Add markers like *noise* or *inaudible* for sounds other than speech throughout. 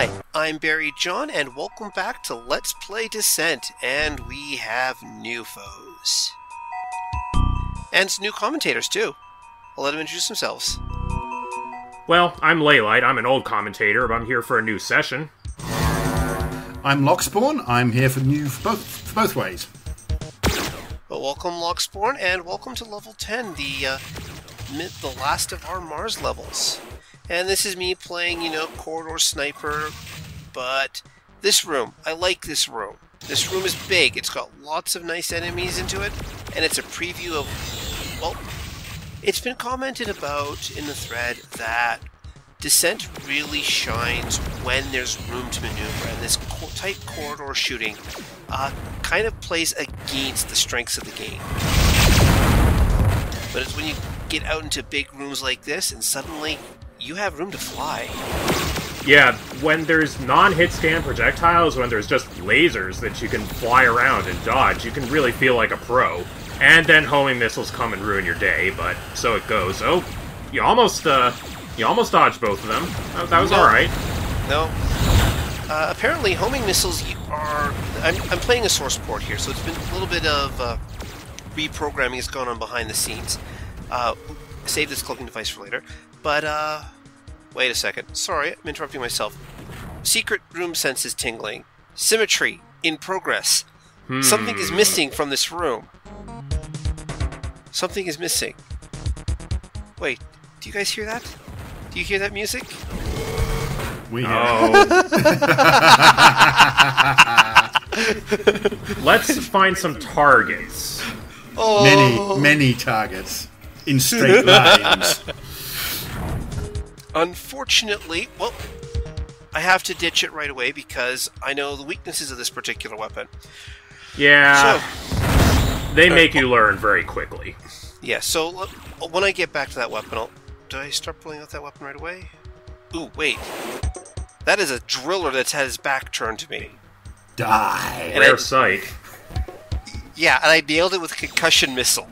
Hi, I'm Barry John, and welcome back to Let's Play Descent, and we have new foes. And new commentators, too. I'll let them introduce themselves. Well, I'm Laylite. I'm an old commentator, but I'm here for a new session. I'm Lockspawn. I'm here for new for both for both ways. Well, welcome, Lockspawn, and welcome to level 10, the, uh, the last of our Mars levels. And this is me playing, you know, Corridor Sniper, but this room, I like this room. This room is big, it's got lots of nice enemies into it, and it's a preview of, well, it's been commented about in the thread that Descent really shines when there's room to maneuver, and this tight corridor shooting uh, kind of plays against the strengths of the game. But it's when you get out into big rooms like this, and suddenly you have room to fly. Yeah, when there's non-hitscan projectiles, when there's just lasers that you can fly around and dodge, you can really feel like a pro. And then homing missiles come and ruin your day, but so it goes. Oh, you almost, uh, you almost dodged both of them. That, that was No. alright. No. Uh, apparently, homing missiles are. I'm, I'm playing a source port here, so it's been a little bit of uh, reprogramming has gone on behind the scenes. Uh, save this cloaking device for later. But, uh. Wait a second. Sorry, I'm interrupting myself. Secret room senses tingling. Symmetry in progress. Something is missing from this room. Something is missing. Wait, do you guys hear that? Do you hear that music? We Oh. *laughs* Let's find some targets. Oh. many many targets in straight *laughs* lines. Unfortunately, well, I have to ditch it right away because I know the weaknesses of this particular weapon. Yeah, So, they make you learn very quickly. yeah, so l- when I get back to that weapon, I'll. Did I start pulling out that weapon right away? Ooh, wait. That is a driller that's had his back turned to me. Die. And Rare I- sight. Yeah, and I nailed it with a concussion missile.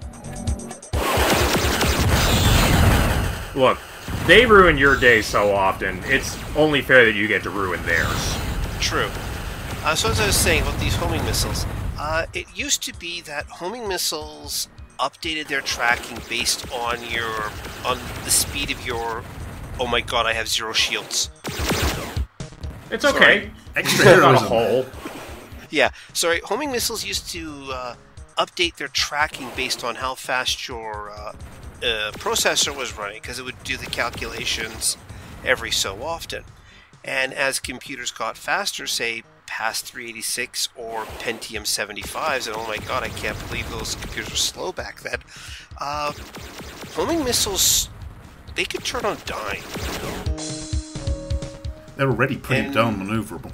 Look, they ruin your day so often, it's only fair that you get to ruin theirs. True. Uh, so as I was saying about these homing missiles, uh, it used to be that homing missiles updated their tracking based on your on the speed of your. Oh my god! I have zero shields. It's okay. Extra Not a hole. Yeah, sorry. Homing missiles used to uh, update their tracking based on how fast your uh, processor was running, because it would do the calculations every so often. And as computers got faster, say past 386 or Pentium 75s, and oh my god, I can't believe those computers were slow back then. Uh, homing missiles, they could turn on dime. They're already pretty And- darn maneuverable.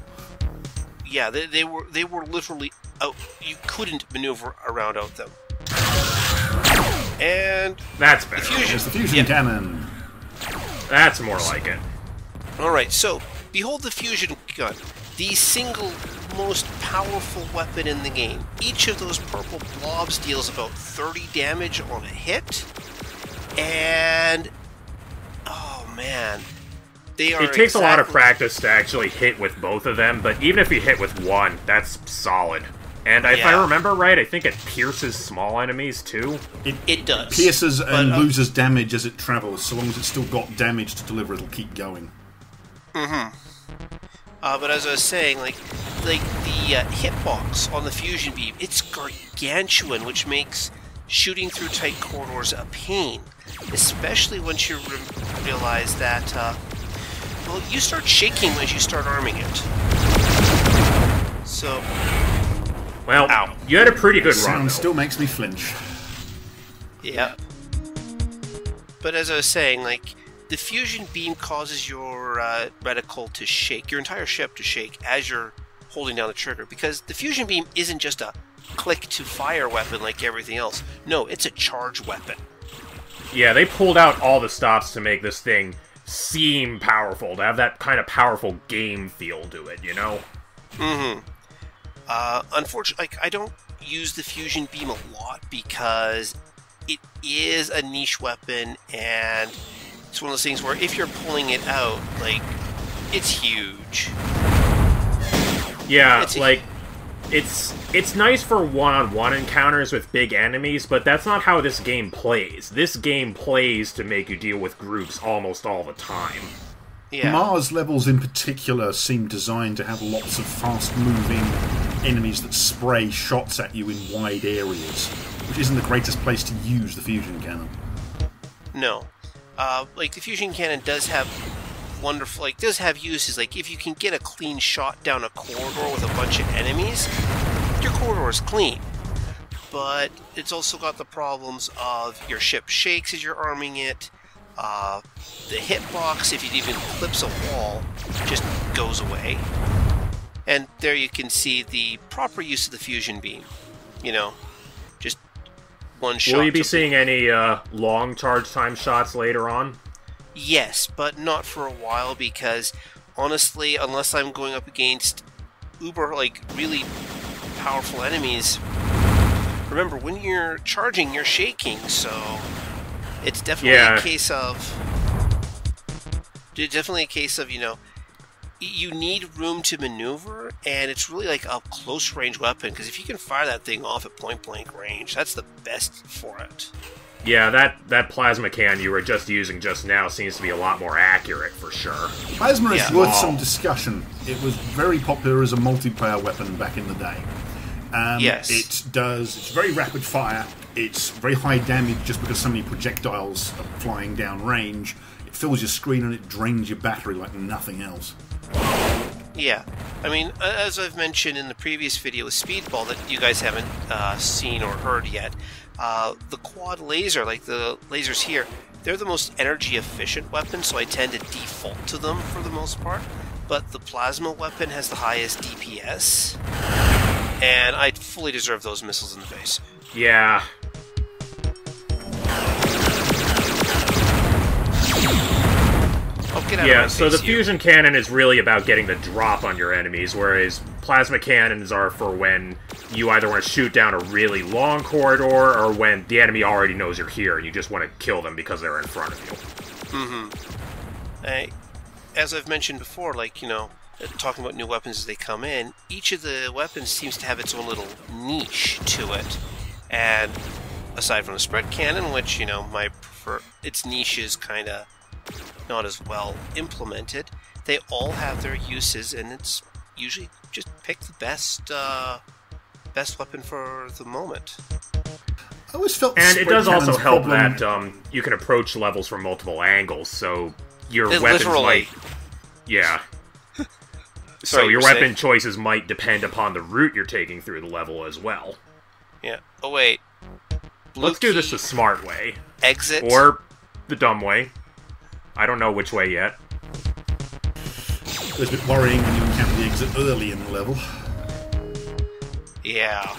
Yeah, they, they were they were literally out. You couldn't maneuver around out them. And That's better. fusion. There's the fusion Yeah. cannon. That's more like it. All right, so behold the fusion gun, the single most powerful weapon in the game. Each of those purple blobs deals about 30 damage on a hit, and oh man, they are. It takes a lot of practice to actually hit with both of them, but even if you hit with one, that's solid. And if I remember right, I think it pierces small enemies too. It It does. pierces and uh, loses damage as it travels. So long as it's still got damage to deliver, it'll keep going. Uh, but as I was saying, like, like the uh, hitbox on the fusion beam, it's gargantuan, which makes shooting through tight corridors a pain, especially once you re- realize that. Uh, well, you start shaking as you start arming it. So, Well, Ow. you had a pretty good run. Sound still makes me flinch. yeah. But as I was saying, like, the fusion beam causes your uh, reticle to shake, your entire ship to shake as you're holding down the trigger, because the fusion beam isn't just a click to fire weapon like everything else. No, it's a charge weapon. Yeah, they pulled out all the stops to make this thing seem powerful, to have that kind of powerful game feel to it, you know? Uh, unfortunately, like I don't use the fusion beam a lot because it is a niche weapon, and it's one of those things where if you're pulling it out, like it's huge. Yeah, It's like it's it's nice for one-on-one encounters with big enemies, but that's not how this game plays. This game plays to make you deal with groups almost all the time. Yeah. Mars levels in particular seem designed to have lots of fast moving enemies that spray shots at you in wide areas, which isn't the greatest place to use the fusion cannon. No. Uh, like the fusion cannon does have wonderful like does have uses like if you can get a clean shot down a corridor with a bunch of enemies your corridor is clean but it's also got the problems of your ship shakes as you're arming it uh, the hitbox if it even clips a wall just goes away and there you can see the proper use of the fusion beam you know just one shot Will you be seeing any uh, long charge time shots later on? Yes, but not for a while because honestly, unless I'm going up against uber like really powerful enemies, remember when you're charging, you're shaking, so it's definitely Yeah. a case of definitely a case of you know you need room to maneuver, and it's really like a close range weapon because if you can fire that thing off at point blank range, that's the best for it. Yeah, that that plasma can you were just using just now seems to be a lot more accurate for sure. Plasma is Yeah. worth Wow. some discussion. It was very popular as a multiplayer weapon back in the day. Um, Yes. It does. It's very rapid fire. It's very high damage just because so many projectiles are flying down range. It fills your screen and it drains your battery like nothing else. Yeah, I mean, as I've mentioned in the previous video with Speedball that you guys haven't uh, seen or heard yet, uh, the quad laser, like the lasers here, they're the most energy efficient weapon, so I tend to default to them for the most part. But the plasma weapon has the highest DPS, and I fully deserve those missiles in the face. Yeah, get out yeah. So the you. fusion cannon is really about getting the drop on your enemies, whereas plasma cannons are for when you either want to shoot down a really long corridor or when the enemy already knows you're here and you just want to kill them because they're in front of you. Mm-hmm. I, as I've mentioned before, like, you know, uh, talking about new weapons as they come in, each of the weapons seems to have its own little niche to it. And aside from the spread cannon, which, you know, my prefer, its niche is kind of not as well implemented, they all have their uses, and it's usually just pick the best, uh, best weapon for the moment. I always felt And it does also help problem- that um, you can approach levels from multiple angles, so your It weapons literally- might. Yeah. *laughs* so Sorry, your weapon saying? choices might depend upon the route you're taking through the level as well. Yeah. Oh, wait. Blue Let's do this the smart way. exit. Or the dumb way. I don't know which way yet. It was a bit worrying when you encounter the exit early in the level. Yeah.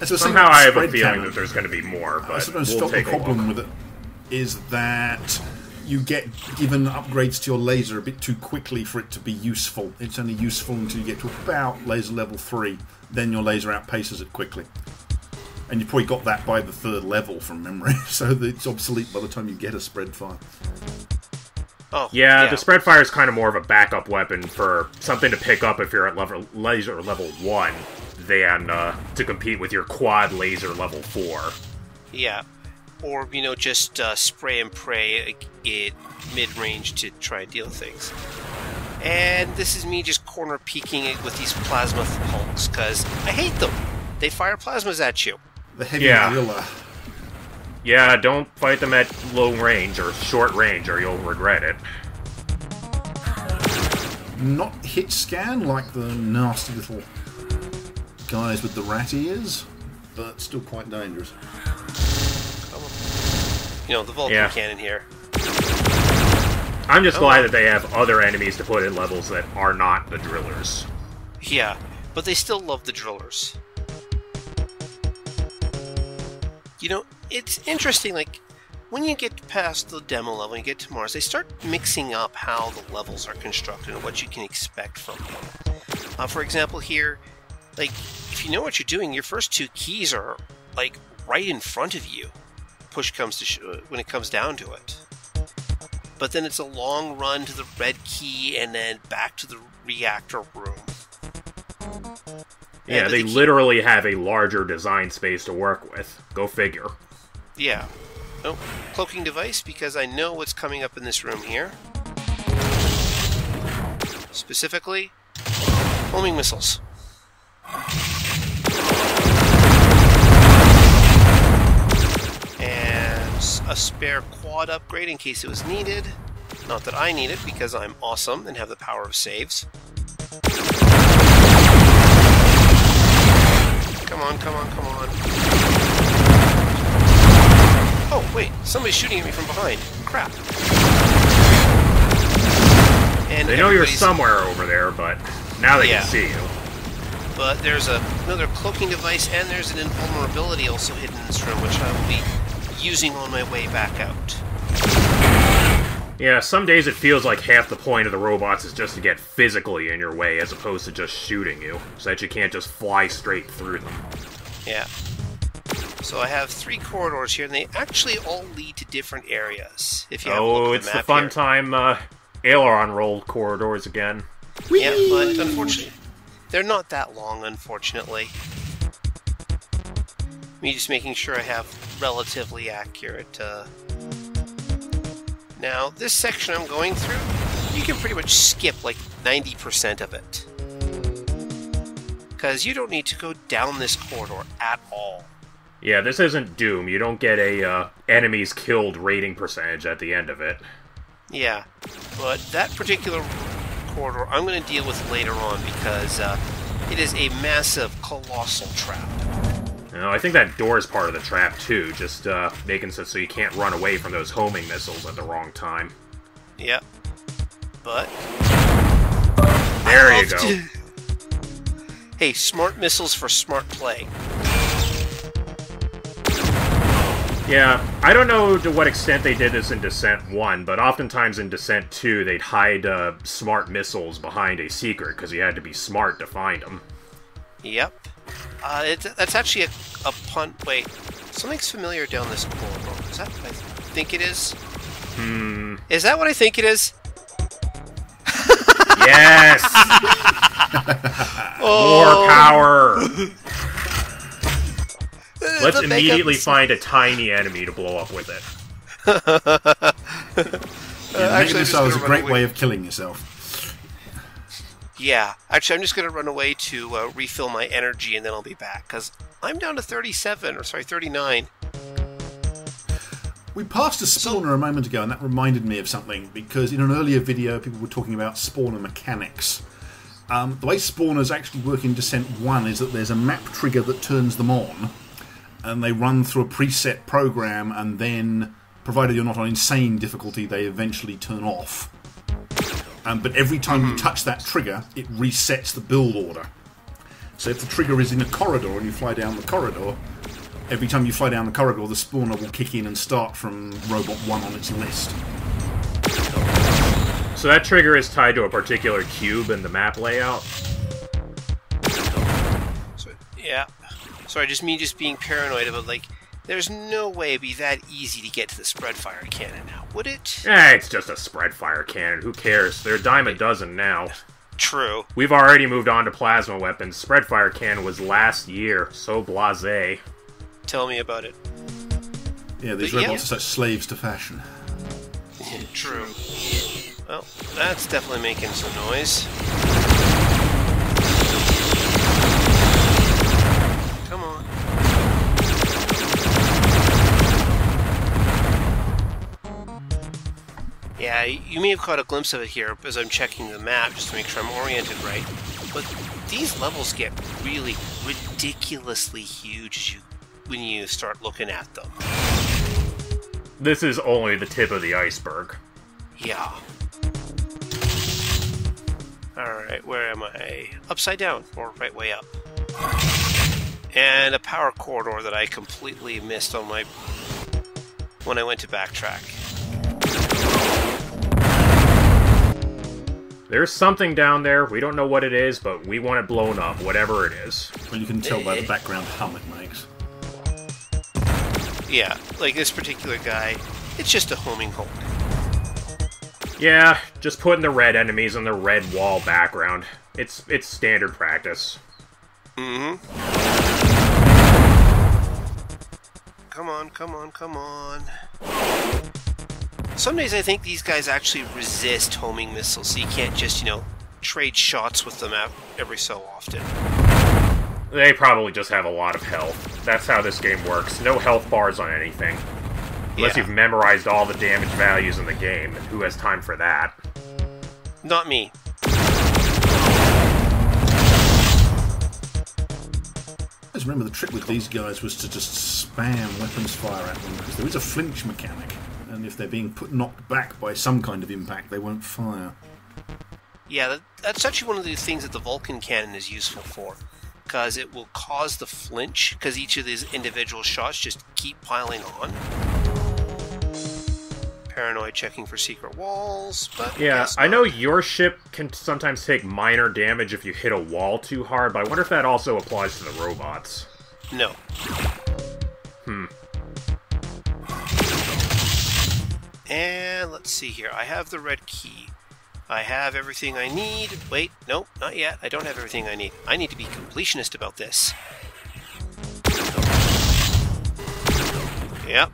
As I Somehow I have a feeling cannon, that there's going to be more, I but suppose we'll felt the take a look. problem with it is that you get given upgrades to your laser a bit too quickly for it to be useful. It's only useful until you get to about laser level 3, then your laser outpaces it quickly. And you probably got that by the third level from memory, *laughs* so it's obsolete by the time you get a spread fire. Oh, Yeah, the spread fire is kind of more of a backup weapon for something to pick up if you're at level laser level one, than uh, to compete with your quad laser level four. Yeah. Or, you know, just uh, spray and pray it mid range to try and deal with things. And this is me just corner peeking it with these plasma hulks, because I hate them. They fire plasmas at you. The heavy Yeah. driller. Yeah, don't fight them at low range or short range, or you'll regret it. Not hit scan like the nasty little guys with the rat ears, but still quite dangerous. You know, the Vulcan Yeah. cannon here. I'm just Oh. glad that they have other enemies to put in levels that are not the drillers. Yeah, but they still love the drillers. You know, it's interesting, like, when you get past the demo level and you get to Mars, they start mixing up how the levels are constructed and what you can expect from them. Uh, for example, here, like, if you know what you're doing, your first two keys are, like, right in front of you. Push comes to uh, when it comes down to it. but then it's a long run to the red key and then back to the reactor room. Yeah, they the literally have a larger design space to work with. Go figure. Yeah. Oh, cloaking device because I know what's coming up in this room here. Specifically, homing missiles. And a spare quad upgrade in case it was needed. Not that I need it because I'm awesome and have the power of saves. Come on, come on, come on. Oh, wait, somebody's shooting at me from behind. Crap. And They know you're somewhere over there, but now they Yeah. can see you. But there's a, another cloaking device and there's an invulnerability also hidden in this room, which I will be using on my way back out. Yeah, some days it feels like half the point of the robots is just to get physically in your way as opposed to just shooting you, so that you can't just fly straight through them. Yeah. So I have three corridors here, and they actually all lead to different areas. If you have Oh, it's the the fun here. time uh, aileron roll corridors again. Yeah, but unfortunately, they're not that long, unfortunately. Me just making sure I have relatively accurate. Uh... Now, this section I'm going through, you can pretty much skip like 90% of it. Because you don't need to go down this corridor at all. Yeah, this isn't Doom. You don't get a uh, enemies killed rating percentage at the end of it. Yeah, but that particular corridor I'm going to deal with later on because uh, it is a massive, colossal trap. You know, I think that door is part of the trap too, just uh, making it so you can't run away from those homing missiles at the wrong time. Yep. But There you go. to- *laughs* Hey, smart missiles for smart play. Yeah, I don't know to what extent they did this in Descent 1, but oftentimes in Descent 2, they'd hide uh, smart missiles behind a secret because you had to be smart to find them. Yep. Uh, it, that's actually a, a punt. Wait, something's familiar down this corridor. Is that what I think it is? Hmm. Is that what I think it is? *laughs* Yes! Oh, More power! *laughs* Let's the makeup immediately is- find a tiny enemy to blow up with it. *laughs* Uh, actually, I'm making just missiles is a great away- way of killing yourself. Yeah, actually, I'm just going to run away to uh, refill my energy and then I'll be back because I'm down to 37 or sorry 39. We passed a spawner a moment ago, and that reminded me of something because in an earlier video, people were talking about spawner mechanics. Um, the way spawners actually work in Descent 1 is that there's a map trigger that turns them on, and they run through a preset program, and then, provided you're not on insane difficulty, they eventually turn off. Um, but every time you touch that trigger, it resets the build order. So if the trigger is in a corridor and you fly down the corridor, every time you fly down the corridor, the spawner will kick in and start from robot 1 on its list. So that trigger is tied to a particular cube in the map layout. So, yeah. Sorry, just me just being paranoid about like. There's no way it'd be that easy to get to the spread fire cannon now, would it? Eh, it's just a spread fire cannon. Who cares? They're a dime a dozen now. True. We've already moved on to plasma weapons. Spread fire cannon was last year. So blase. Tell me about it. Yeah, these But yeah. robots are such slaves to fashion. True. Well, that's definitely making some noise. Yeah, you may have caught a glimpse of it here as I'm checking the map just to make sure I'm oriented right. But these levels get really ridiculously huge as you, when you start looking at them. This is only the tip of the iceberg. Yeah. Alright, where am I? Upside down, or right way up. And a power corridor that I completely missed on my. when I went to backtrack. There's something down there. We don't know what it is, but we want it blown up, whatever it is. Well, you can tell by the background hum it makes. Yeah, like this particular guy, it's just a homing Hulk. Yeah, just putting the red enemies on the red wall background. It's it's standard practice. Mm-hmm. Come on, come on, come on. Some days I think these guys actually resist homing missiles, so you can't just, you know, trade shots with them out every so often. They probably just have a lot of health. That's how this game works. No health bars on anything. Unless Yeah. you've memorized all the damage values in the game, and who has time for that? Not me. Always remember the trick with these guys was to just spam weapons fire at them because there is a flinch mechanic, and if they're being put knocked back by some kind of impact, they won't fire. Yeah, that, that's actually one of the things that the Vulcan cannon is useful for. Because it will cause the flinch, because each of these individual shots just keep piling on. Paranoid checking for secret walls, but Yeah, guess I know your ship can sometimes take minor damage if you hit a wall too hard, but I wonder if that also applies to the robots. No. Hmm. And let's see here. I have the red key. I have everything I need. Wait, nope, not yet. I don't have everything I need. I need to be completionist about this. Yep.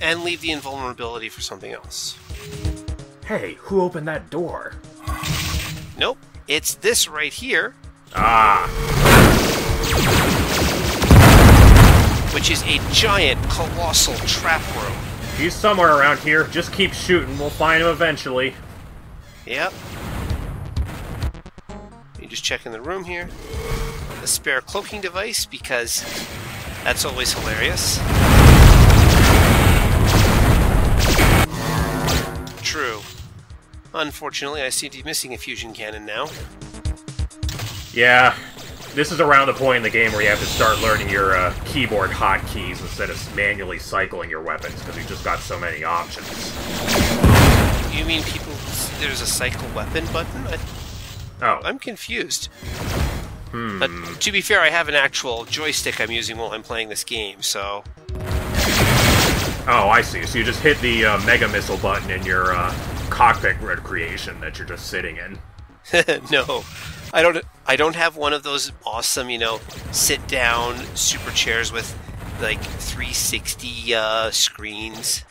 And leave the invulnerability for something else. Hey, who opened that door? Nope. It's this right here, Ah, which is a giant, colossal trap room. He's somewhere around here. Just keep shooting. We'll find him eventually. Yep. You just checking the room here. A spare cloaking device because that's always hilarious. True. Unfortunately, I seem to be missing a fusion cannon now. Yeah, this is around the point in the game where you have to start learning your uh, keyboard hotkeys instead of manually cycling your weapons because you've just got so many options. You mean people? There's a cycle weapon button? I, Oh, I'm confused. hmm. But to be fair, I have an actual joystick I'm using while I'm playing this game, so Oh, I see. So you just hit the uh, Mega Missile button in your uh, cockpit recreation that you're just sitting in. *laughs* no, I don't. I don't have one of those awesome, you know, sit down super chairs with like 360 uh, screens.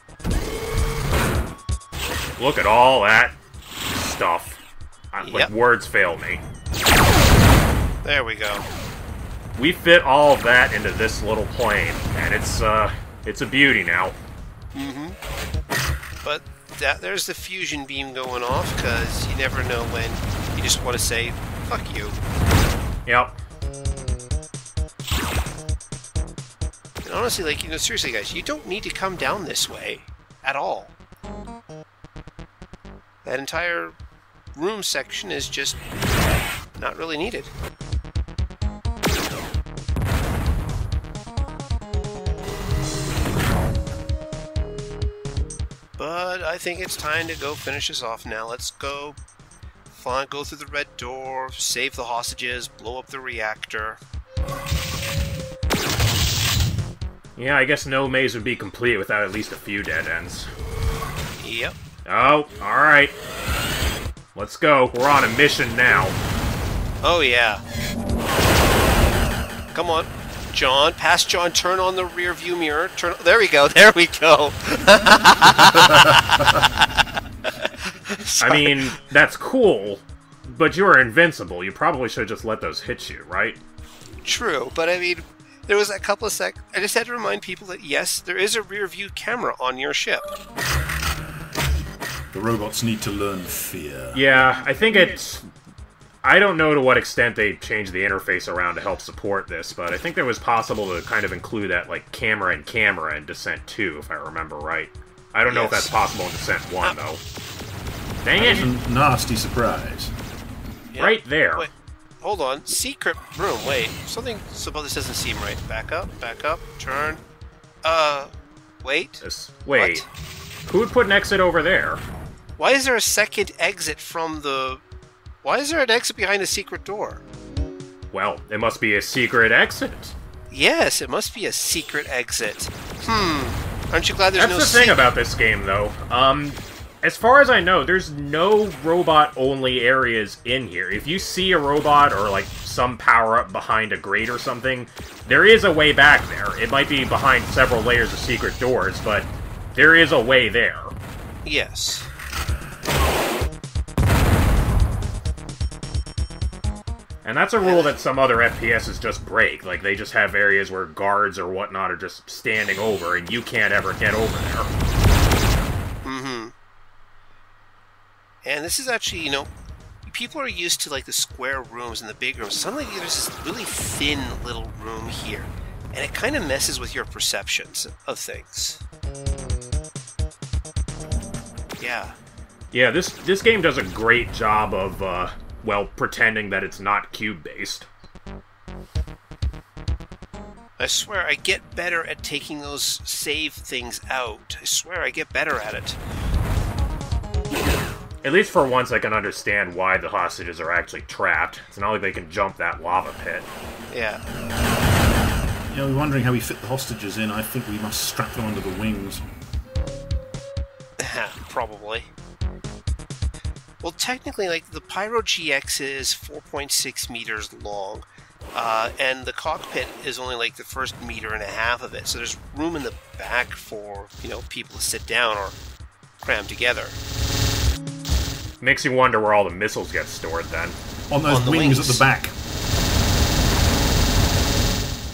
Look at all that stuff. I, like words fail me. There we go. We fit all of that into this little plane, and it's uh, it's a beauty now. Mhm. But that there's the fusion beam going off because you never know when you just want to say "fuck you." Yep. And honestly, like you know, seriously, guys, you don't need to come down this way at all. That entire room section is just not really needed. But I think it's time to go finish this off now. Let's go go through the red door, save the hostages, blow up the reactor. Yeah, I guess no maze would be complete without at least a few dead ends. Yep. Oh, alright. Let's go. We're on a mission now. Oh yeah. Come on, John. Pass John. Turn on the rear view mirror. Turn. There we go. *laughs* There we go. *laughs* *laughs* I mean, that's cool, but you're invincible. You probably should just let those hit you, right? True, but I mean, there was a couple of sec. I just had to remind people that yes, there is a rear view camera on your ship. The robots need to learn fear. Yeah, I think it's. I don't know to what extent they changed the interface around to help support this, but I think it was possible to kind of include that, like, camera and camera in Descent 2, if I remember right. I don't know if that's possible in Descent 1, though. Dang It's it! a nasty surprise. Yeah. Right there. Wait, hold on. Secret room. Wait, something about this doesn't seem right. Back up. Back up. Turn. Uh, wait. This- Wait. Who would put an exit over there? Why is there a second exit from the? Why is there an exit behind a secret door? Well, it must be a secret exit. Yes, it must be a secret exit. Hmm. Aren't you glad there's That's no That's the thing se- about this game, though. Um, as far as I know, there's no robot-only areas in here. If you see a robot or like some power-up behind a grate or something, there is a way back there. It might be behind several layers of secret doors, but there is a way there. Yes. And that's a rule that some other FPSs just break. Like, they just have areas where guards or whatnot are just standing over, and you can't ever get over there. Mm-hmm. And this is actually, you know, people are used to like the square rooms and the big rooms. Suddenly there's this really thin little room here. And it kind of messes with your perceptions of things. Yeah. Yeah, this this game does a great job of, uh, well, pretending that it's not cube-based. I swear I get better at taking those save things out. I swear I get better at it. At least for once I can understand why the hostages are actually trapped. It's not like they can jump that lava pit. Yeah. You know, we're wondering how we fit the hostages in. I think we must strap them under the wings. *laughs* Probably. Well, technically, like the Pyro GX is 4.6 meters long, uh, and the cockpit is only like the first meter and a half of it. So there's room in the back for you know people to sit down or cram together. Makes you wonder where all the missiles get stored then. On those On the wings, wings. at the back.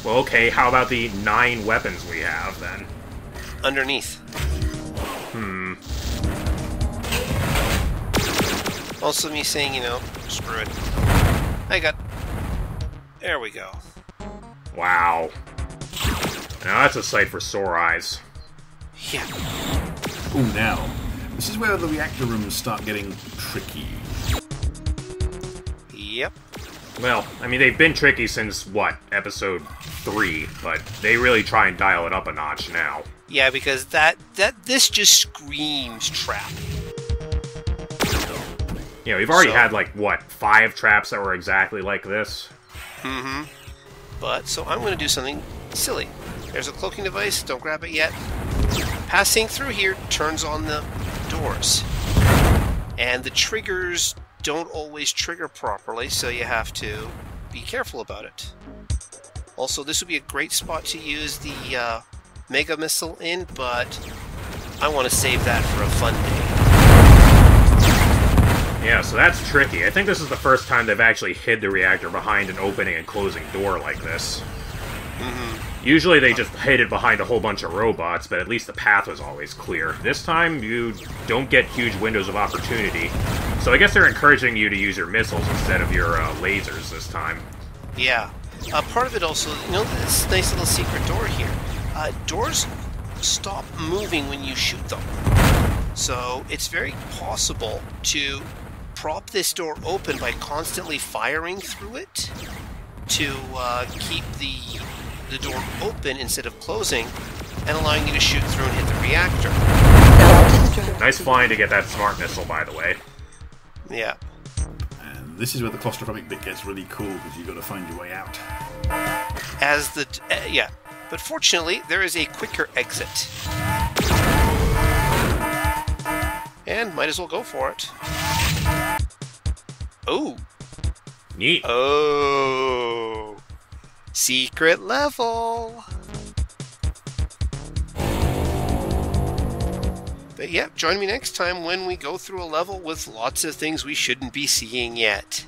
Well, okay, how about the nine weapons we have then? underneath. Hmm. Also, me saying, you know, screw it. I got. There we go. Wow. Now that's a sight for sore eyes. Yeah. Oh, now. This is where the reactor rooms start getting tricky. Yep. Well, I mean, they've been tricky since, what, episode 3, but they really try and dial it up a notch now. Yeah, because that that this just screams trap. You know, we've already So- had, like, what, five traps that were exactly like this? Mm-hmm. But so I'm going to do something silly. There's a cloaking device. Don't grab it yet. Passing through here turns on the doors, and the triggers don't always trigger properly, so you have to be careful about it. Also, this would be a great spot to use the uh, mega missile in, but I want to save that for a fun day. Yeah, so that's tricky. I think this is the first time they've actually hid the reactor behind an opening and closing door like this. Usually they just hid it behind a whole bunch of robots, but at least the path was always clear. This time, you don't get huge windows of opportunity. So I guess they're encouraging you to use your missiles instead of your uh, lasers this time. Yeah. Uh, part of it also, you know, this nice little secret door here. Uh, doors stop moving when you shoot them. So it's very possible to prop this door open by constantly firing through it to uh, keep the the door open instead of closing and allowing you to shoot through and hit the reactor. Nice flying to get that smart missile, by the way. Yeah. And this is where the claustrophobic bit gets really cool because you've got to find your way out. As the uh, yeah, but fortunately there is a quicker exit. And might as well go for it. Oh, Neat. oh, secret level. But yeah, join me next time when we go through a level with lots of things we shouldn't be seeing yet.